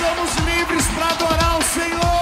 somos livres para adorar o Senhor.